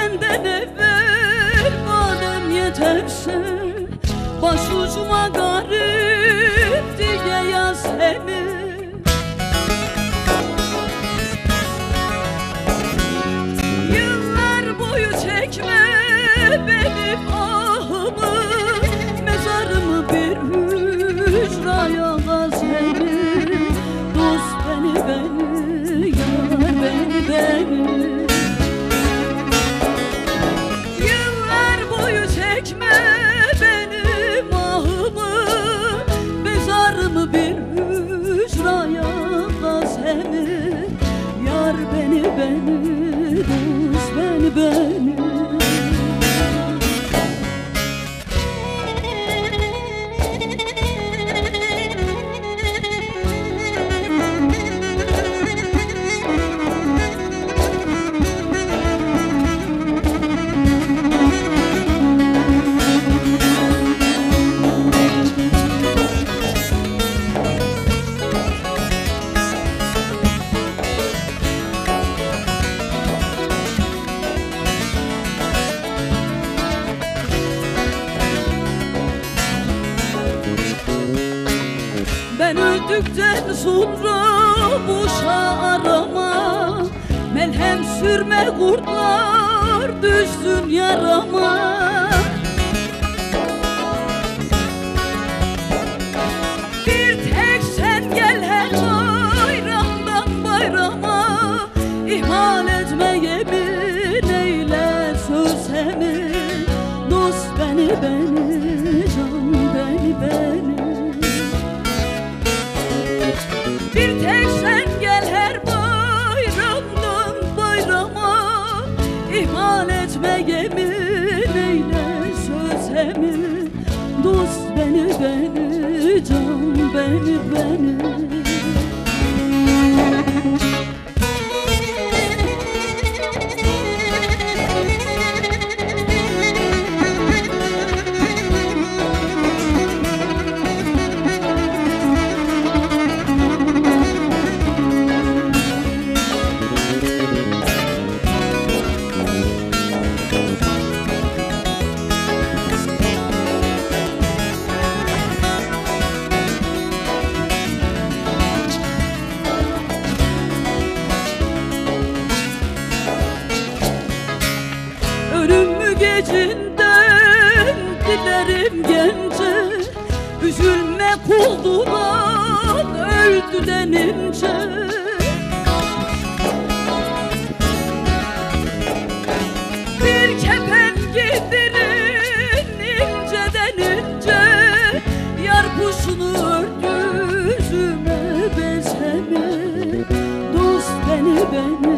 senden evvel Madem yetersin. Başucuma garip diye yaz emir Yıllar boyu çekme benim ağrım beni dost beni beni Ben öldükten sonra boşa arama Melhem sürme kurtlar düşsün yarama. Bir tek sen gel her bayramdan bayrama İhmal etme yemin eyle sözemi Dost beni beni can beni beni bir tek gel her bayramdan bayrama. İhmal etme yemin eyle sözemi Dost beni beni can beni beni gecinden dilerim gence. Üzülme kulduran öldü denince Bir kepen giydirin inceden ince. Yar kuşunu ördü yüzüme bezemi Dost beni beni